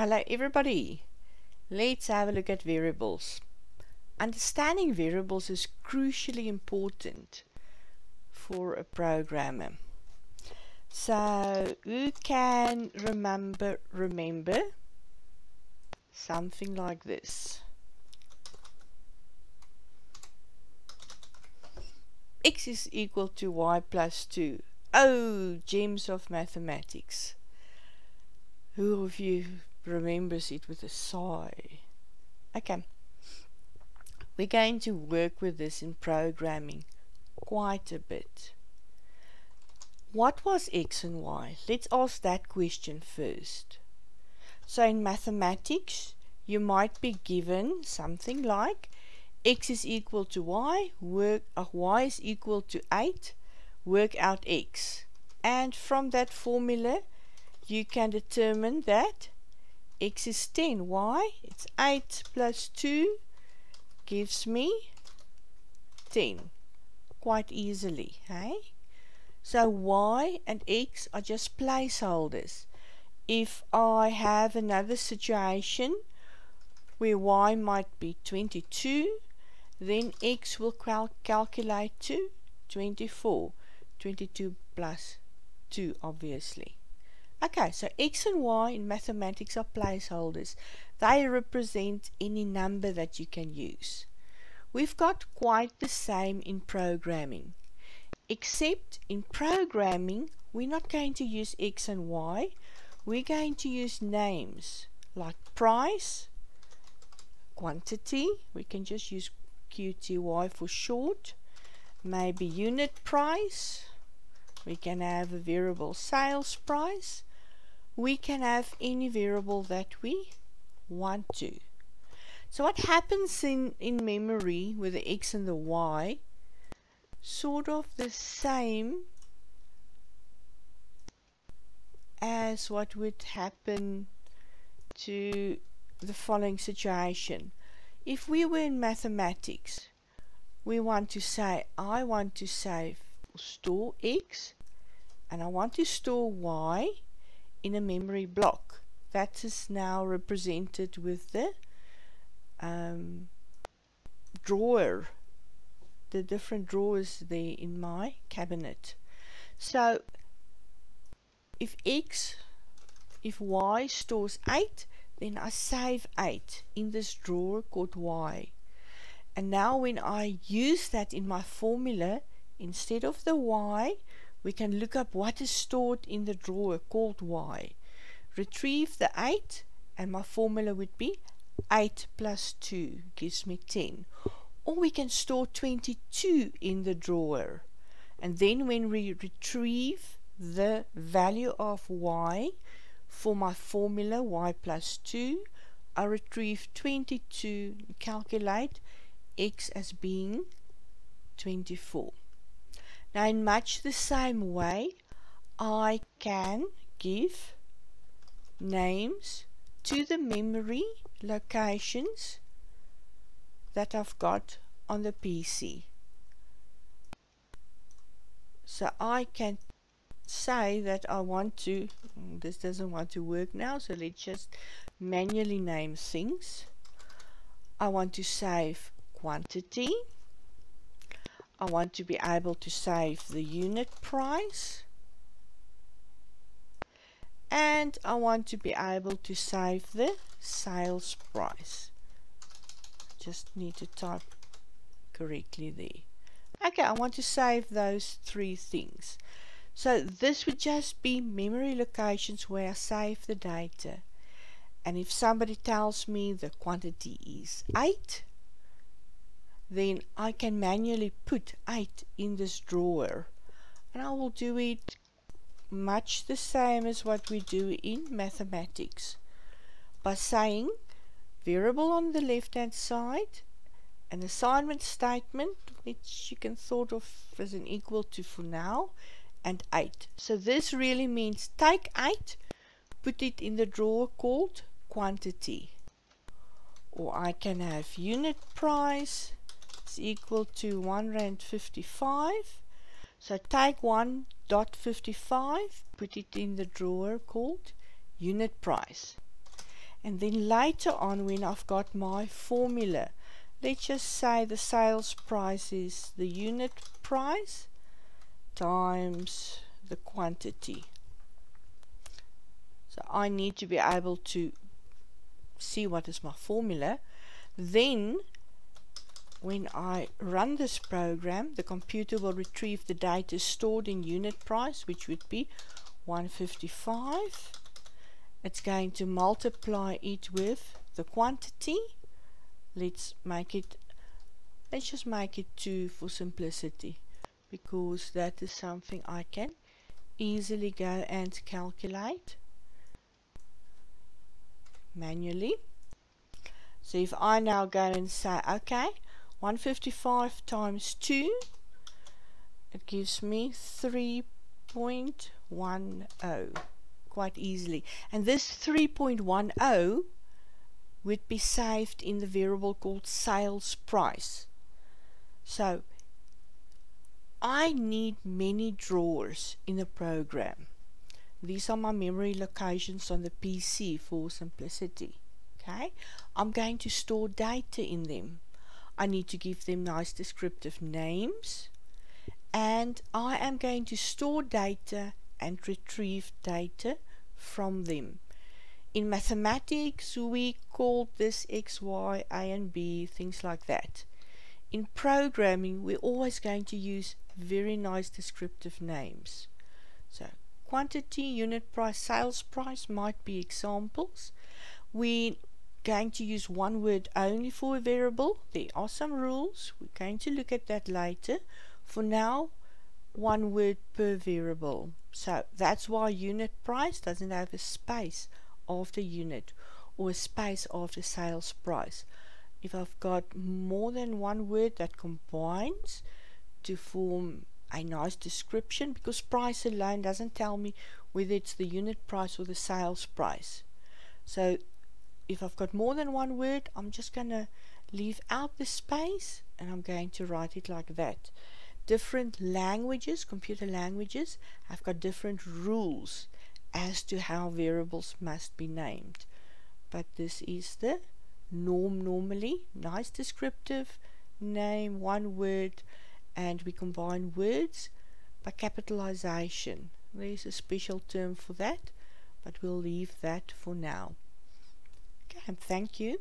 Hello everybody. Let's have a look at variables. Understanding variables is crucially important for a programmer. So who can remember remember something like this? x is equal to y plus 2. Oh, gems of mathematics. Who of you remembers it with a sigh. Okay. We're going to work with this in programming quite a bit. What was x and y? Let's ask that question first. So in mathematics, you might be given something like x is equal to y, work uh, y is equal to 8, work out x. And from that formula, you can determine that x is 10. Why? It's 8 plus 2 gives me 10. Quite easily, hey? So y and x are just placeholders. If I have another situation where y might be 22, then x will cal calculate to 24. 22 plus 2, obviously. Okay, so x and y in mathematics are placeholders. They represent any number that you can use. We've got quite the same in programming. Except in programming, we're not going to use x and y. We're going to use names like price, quantity. We can just use QTY for short. Maybe unit price. We can have a variable sales price we can have any variable that we want to. So what happens in, in memory with the x and the y, sort of the same as what would happen to the following situation. If we were in mathematics, we want to say, I want to save store x and I want to store y in a memory block. That is now represented with the um, drawer, the different drawers there in my cabinet. So if X, if Y stores 8, then I save 8 in this drawer called Y. And now when I use that in my formula, instead of the Y, we can look up what is stored in the drawer called y. Retrieve the 8 and my formula would be 8 plus 2 gives me 10. Or we can store 22 in the drawer. And then when we retrieve the value of y for my formula y plus 2, I retrieve 22 calculate x as being 24. Now in much the same way, I can give names to the memory locations that I've got on the PC. So I can say that I want to, this doesn't want to work now, so let's just manually name things. I want to save quantity. I want to be able to save the unit price. And I want to be able to save the sales price. Just need to type correctly there. Okay I want to save those three things. So this would just be memory locations where I save the data. And if somebody tells me the quantity is 8 then I can manually put 8 in this drawer. And I will do it much the same as what we do in mathematics by saying variable on the left hand side an assignment statement which you can thought of as an equal to for now and 8 so this really means take 8 put it in the drawer called quantity. Or I can have unit price equal to 1 rand 55 so take 1.55 put it in the drawer called unit price. And then later on when I've got my formula let's just say the sales price is the unit price times the quantity. So I need to be able to see what is my formula. Then when I run this program the computer will retrieve the data stored in unit price which would be 155 it's going to multiply it with the quantity. Let's make it let's just make it 2 for simplicity because that is something I can easily go and calculate manually. So if I now go and say okay 155 times 2 it gives me 3.10 quite easily. And this 3.10 would be saved in the variable called sales price. So I need many drawers in the program. These are my memory locations on the PC for simplicity okay? I'm going to store data in them I need to give them nice descriptive names. And I am going to store data and retrieve data from them. In mathematics we call this x y a and b things like that. In programming we're always going to use very nice descriptive names. So quantity unit price sales price might be examples. We going to use one word only for a variable. There are some rules. We're going to look at that later. For now, one word per variable. So that's why unit price doesn't have a space after unit or a space after sales price. If I've got more than one word that combines to form a nice description because price alone doesn't tell me whether it's the unit price or the sales price. So if I've got more than one word I'm just gonna leave out the space and I'm going to write it like that. Different languages computer languages have got different rules as to how variables must be named. But this is the norm normally nice descriptive name one word and we combine words by capitalization. There's a special term for that but we'll leave that for now and thank you